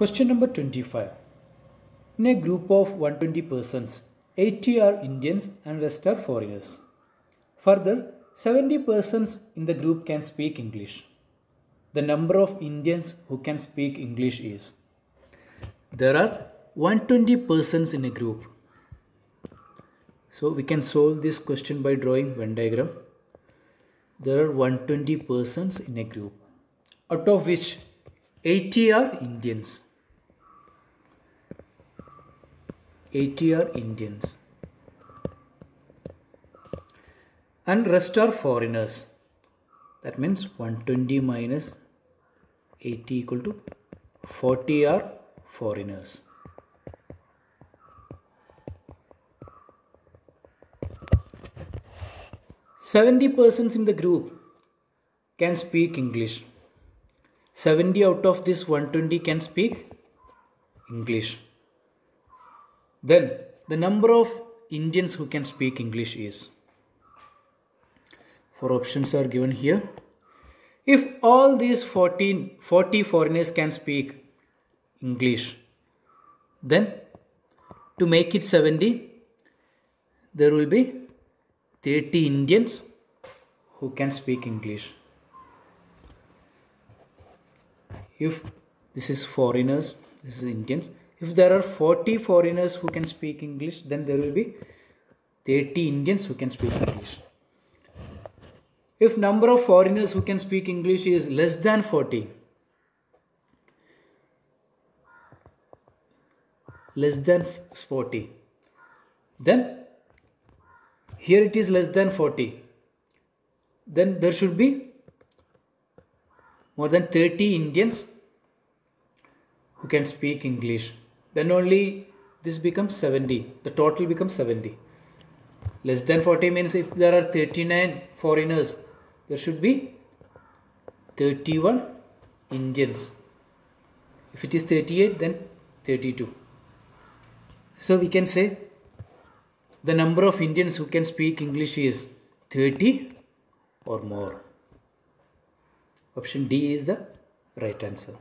Question number 25. In a group of 120 persons, 80 are Indians and rest are foreigners. Further, 70 persons in the group can speak English. The number of Indians who can speak English is. There are 120 persons in a group. So we can solve this question by drawing Venn diagram. There are 120 persons in a group, out of which 80 are Indians. 80 are Indians. And rest are foreigners. That means 120 minus 80 equal to 40 are foreigners. Seventy persons in the group can speak English. 70 out of this 120 can speak English. Then the number of Indians who can speak English is. Four options are given here. If all these 14, 40 foreigners can speak English, then to make it 70, there will be 30 Indians who can speak English. If this is foreigners, this is Indians. If there are 40 foreigners who can speak English, then there will be 30 Indians who can speak English. If number of foreigners who can speak English is less than 40, less than 40, then here it is less than 40, then there should be more than 30 Indians who can speak English. Then only this becomes 70. The total becomes 70. Less than 40 means if there are 39 foreigners, there should be 31 Indians. If it is 38, then 32. So we can say the number of Indians who can speak English is 30 or more. Option D is the right answer.